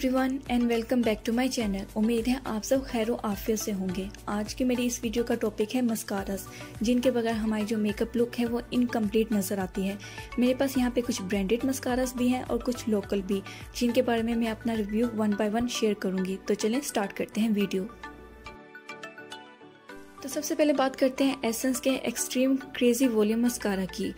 Everyone and welcome back to my channel उम्मीद है आप सब खैर आफियत से होंगे। आज की मेरी इस वीडियो का टॉपिक है मस्कारास जिनके बगैर हमारी जो मेकअप लुक है वो इनकम्प्लीट नज़र आती है। मेरे पास यहाँ पे कुछ ब्रांडेड मस्कारास भी हैं और कुछ लोकल भी, जिनके बारे में मैं अपना review one by one share करूँगी। तो चलें स्टार्ट करते हैं वीडियो सबसे पहले बात करते हैं एसेंस के एक्सट्रीम क्रेजी वॉल्यूम मस्कारा की।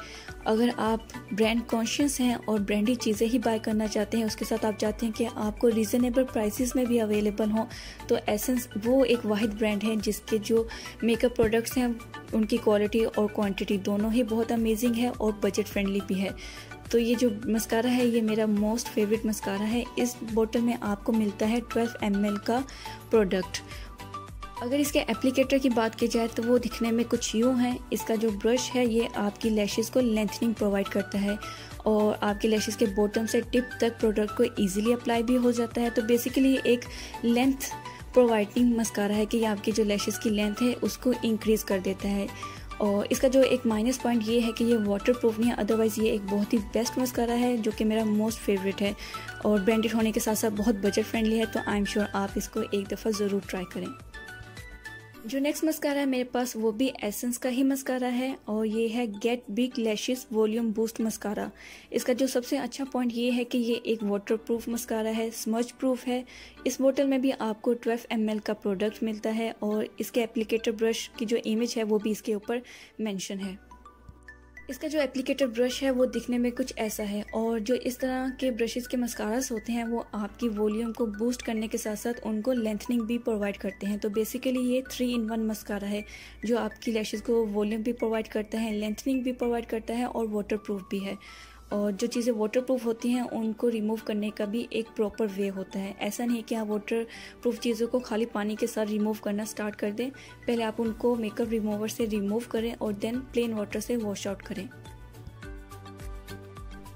अगर आप ब्रांड कॉन्शियस हैं और ब्रांडी चीज़ें ही बाय करना चाहते हैं, उसके साथ आप चाहते हैं कि आपको रीज़नेबल प्राइसेस में भी अवेलेबल हों तो एसेंस वो एक वाहिद ब्रांड है जिसके जो मेकअप प्रोडक्ट्स हैं, उनकी क्वालिटी और क्वांटिटी दोनों ही बहुत अमेजिंग है और बजट फ्रेंडली भी है। तो ये जो मस्कारा है, ये मेरा मोस्ट फेवरेट मस्कारा है। इस बोतल में आपको मिलता है 12 एम का प्रोडक्ट अगर इसके एप्लीकेटर की बात की जाए तो वो दिखने में कुछ यूँ है। इसका जो ब्रश है, ये आपकी लैशेज़ को लेंथनिंग प्रोवाइड करता है और आपके लैशेज़ के बॉटम से टिप तक प्रोडक्ट को इजीली अप्लाई भी हो जाता है। तो बेसिकली ये एक लेंथ प्रोवाइडिंग मस्कारा है कि ये आपकी जो लैशेज़ की लेंथ है, उसको इंक्रीज़ कर देता है। और इसका जो एक माइनस पॉइंट ये है कि ये वाटर प्रूफ नहीं है अदरवाइज़ ये एक बहुत ही बेस्ट मस्कारा है, जो कि मेरा मोस्ट फेवरेट है। और ब्रांडेड होने के साथ साथ बहुत बजट फ्रेंडली है तो आई एम श्योर आप इसको एक दफ़ा ज़रूर ट्राई करें। जो नेक्स्ट मस्कारा है, मेरे पास वो भी एसेंस का ही मस्कारा है और ये है get big lashes volume boost mascara इसका जो सबसे अच्छा पॉइंट ये है कि ये एक वाटर प्रूफ मस्कारा है स्मच प्रूफ है। इस बोतल में भी आपको 12 एम का प्रोडक्ट मिलता है और इसके एप्लीकेटर ब्रश की जो इमेज है, वो भी इसके ऊपर मैंशन है। इसका जो एप्लीकेटर ब्रश है, वो दिखने में कुछ ऐसा है और जो इस तरह के ब्रशेज़ के मस्कारास होते हैं, वो आपकी वॉल्यूम को बूस्ट करने के साथ साथ उनको लेंथनिंग भी प्रोवाइड करते हैं। तो बेसिकली ये थ्री इन वन मस्कारा है, जो आपकी लैशेज़ को वॉल्यूम भी प्रोवाइड करता है लेंथनिंग भी प्रोवाइड करता है और वाटर भी है। और जो चीज़ें वाटर प्रूफ होती हैं, उनको रिमूव करने का भी एक प्रॉपर वे होता है। ऐसा नहीं कि आप वाटर प्रूफ चीज़ों को खाली पानी के साथ रिमूव करना स्टार्ट कर दें। पहले आप उनको मेकअप रिमूवर से रिमूव करें और देन प्लेन वाटर से वॉश आउट करें।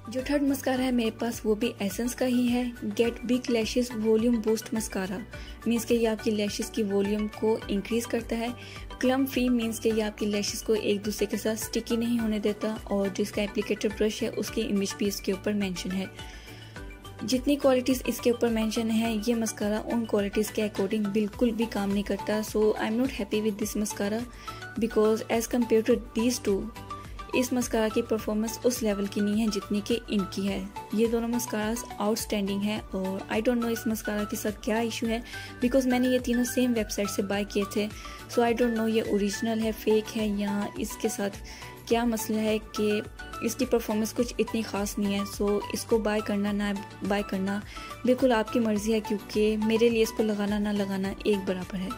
जो थर्ड मस्कारा है मेरे पास, वो भी एसेंस का ही है। Get big lashes volume boost mascara means के ये आपकी लैशेस की वॉल्यूम को इंक्रीज करता है। क्लम फ्री मीन्स के ये आपकी लैशेस को एक दूसरे के साथ स्टिकी नहीं होने देता और जो इसका एप्लीकेटर ब्रश है, उसकी इमेज भी इसके ऊपर मैंशन है। जितनी क्वालिटीज़ इसके ऊपर मेंशन है, ये मस्कारा उन क्वालिटीज़ के अकॉर्डिंग बिल्कुल भी काम नहीं करता। So I am not happy with this mascara because as compare to these two इस मस्कारा की परफॉर्मेंस उस लेवल की नहीं है जितनी कि इनकी है। ये दोनों मस्कारास आउटस्टैंडिंग है और आई डोंट नो इस मस्कारा के साथ क्या इशू है बिकॉज़ मैंने ये तीनों सेम वेबसाइट से बाय किए थे। सो आई डोंट नो ये ओरिजिनल है फेक है या इसके साथ क्या मसला है कि इसकी परफॉर्मेंस कुछ इतनी ख़ास नहीं है। सो इसको बाय करना ना बाय करना बिल्कुल आपकी मर्ज़ी है, क्योंकि मेरे लिए इसको लगाना ना लगाना एक बराबर है।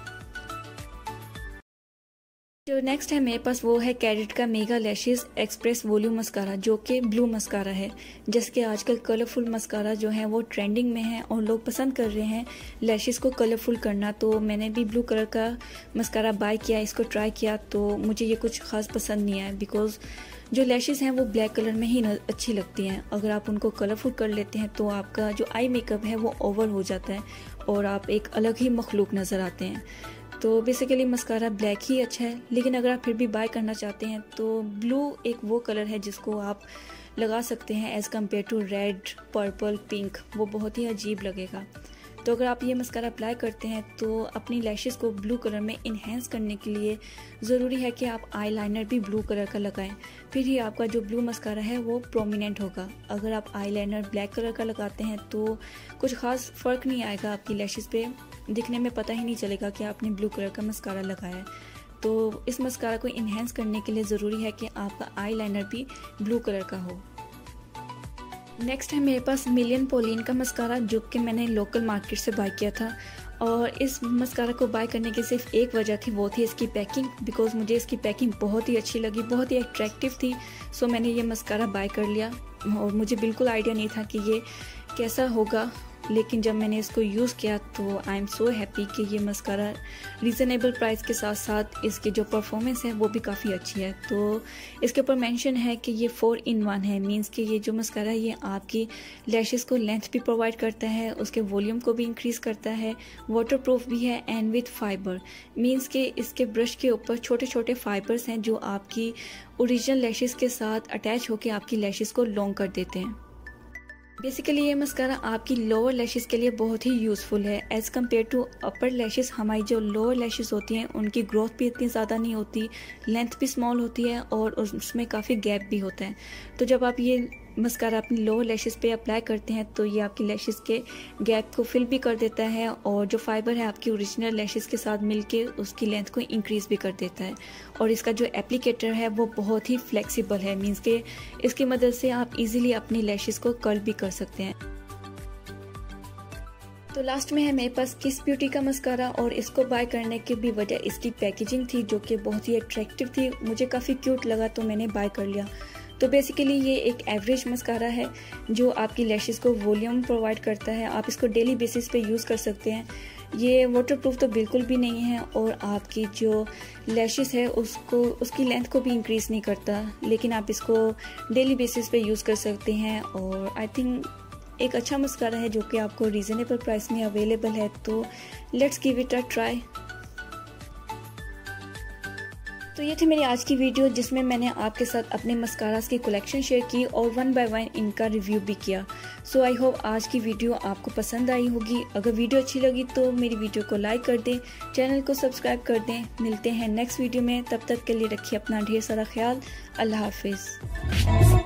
जो नेक्स्ट है, मेरे पास वो है कैरेट का mega lashes express volume mascara जो कि ब्लू मस्कारा है, जिसके आजकल कलरफुल मस्कारा जो है, वो ट्रेंडिंग में है और लोग पसंद कर रहे हैं लैशेज को कलरफुल करना। तो मैंने भी ब्लू कलर का मस्कारा बाय किया, इसको ट्राई किया तो मुझे ये कुछ खास पसंद नहीं आया बिकॉज़ जो लैशेज़ हैं वो ब्लैक कलर में ही अच्छी लगती हैं। अगर आप उनको कलरफुल कर लेते हैं तो आपका जो आई मेकअप है, वो ओवर हो जाता है और आप एक अलग ही मखलूक नज़र आते हैं। तो बेसिकली मस्कारा ब्लैक ही अच्छा है, लेकिन अगर आप फिर भी बाय करना चाहते हैं तो ब्लू एक वो कलर है जिसको आप लगा सकते हैं as compare to red purple pink वो बहुत ही अजीब लगेगा। तो अगर आप ये मस्कारा अप्लाई करते हैं तो अपनी लैशेस को ब्लू कलर में इन्हेंस करने के लिए ज़रूरी है कि आप आई लाइनर भी ब्लू कलर का लगाएँ। फिर ही आपका जो ब्लू मस्कारा है, वो प्रोमिनेंट होगा। अगर आप आई लाइनर ब्लैक कलर का लगाते हैं तो कुछ ख़ास फ़र्क नहीं आएगा आपकी लैशेस पे। दिखने में पता ही नहीं चलेगा कि आपने ब्लू कलर का मस्कारा लगाया है। तो इस मस्कारा को इन्हेंस करने के लिए ज़रूरी है कि आपका आई लाइनर भी ब्लू कलर का हो। नेक्स्ट है, मेरे पास मिलियन पोलिन का मस्कारा जो कि मैंने लोकल मार्केट से बाय किया था। और इस मस्कारा को बाय करने की सिर्फ़ एक वजह थी, वो थी इसकी पैकिंग बिकॉज़ मुझे इसकी पैकिंग बहुत ही अच्छी लगी, बहुत ही अट्रैक्टिव थी। सो मैंने ये मस्कारा बाय कर लिया और मुझे बिल्कुल आइडिया नहीं था कि ये कैसा होगा। लेकिन जब मैंने इसको यूज़ किया तो आई एम सो हैप्पी कि ये मस्कारा रीज़नेबल प्राइस के साथ साथ इसकी जो परफॉर्मेंस है वो भी काफ़ी अच्छी है। तो इसके ऊपर मेंशन है कि ये फ़ोर इन वन है मींस कि ये जो मस्कारा ये आपकी लैशेस को लेंथ भी प्रोवाइड करता है, उसके वॉल्यूम को भी इंक्रीज़ करता है वाटर भी है एंड विथ फाइबर मीन्स के इसके ब्रश के ऊपर छोटे छोटे फाइबर्स हैं जो आपकी ओरिजिनल लैशेस के साथ अटैच होकर आपकी लैशेस को लॉन्ग कर देते हैं। बेसिकली ये मस्कारा आपकी लोअर लैशेस के लिए बहुत ही यूज़फुल है. As compare to upper lashes हमारी जो लोअर लैशेस होती हैं, उनकी ग्रोथ भी इतनी ज़्यादा नहीं होती. लेंथ भी स्मॉल होती है और उसमें काफ़ी गैप भी होता है. तो जब आप ये मस्कारा अपनी लोअर लैशेस पे अप्लाई करते हैं तो ये आपकी लैशेस के गैप को फिल भी कर देता है और जो फाइबर है आपकी ओरिजिनल लैशेस के साथ मिलके उसकी लेंथ को इंक्रीज़ भी कर देता है। और इसका जो एप्लीकेटर है, वो बहुत ही फ्लेक्सिबल है मीन्स के इसकी मदद से आप इजीली अपनी लैशेस को कर्ल भी कर सकते हैं। तो लास्ट में है मेरे पास किस ब्यूटी का मस्कारा और इसको बाय करने की भी वजह इसकी पैकेजिंग थी, जो कि बहुत ही अट्रैक्टिव थी। मुझे काफ़ी क्यूट लगा तो मैंने बाय कर लिया। तो बेसिकली ये एक एवरेज मस्कारा है, जो आपकी लैशेस को वॉल्यूम प्रोवाइड करता है। आप इसको डेली बेसिस पे यूज़ कर सकते हैं। ये वाटर प्रूफ तो बिल्कुल भी नहीं है, और आपकी जो लैशेस है, उसको, उसकी लेंथ को भी इंक्रीज़ नहीं करता। लेकिन आप इसको डेली बेसिस पे यूज़ कर सकते हैं, और आई थिंक एक अच्छा मस्कारा है, जो कि आपको रीज़नेबल प्राइस में अवेलेबल है। तो let's give it a try तो ये थी मेरी आज की वीडियो जिसमें मैंने आपके साथ अपने मस्कारास की कलेक्शन शेयर की और वन बाय वन इनका रिव्यू भी किया। सो आई होप आज की वीडियो आपको पसंद आई होगी। अगर वीडियो अच्छी लगी तो मेरी वीडियो को लाइक कर दें चैनल को सब्सक्राइब कर दें। मिलते हैं नेक्स्ट वीडियो में। तब तक के लिए रखिए अपना ढेर सारा ख्याल। अल्लाह हाफिज़।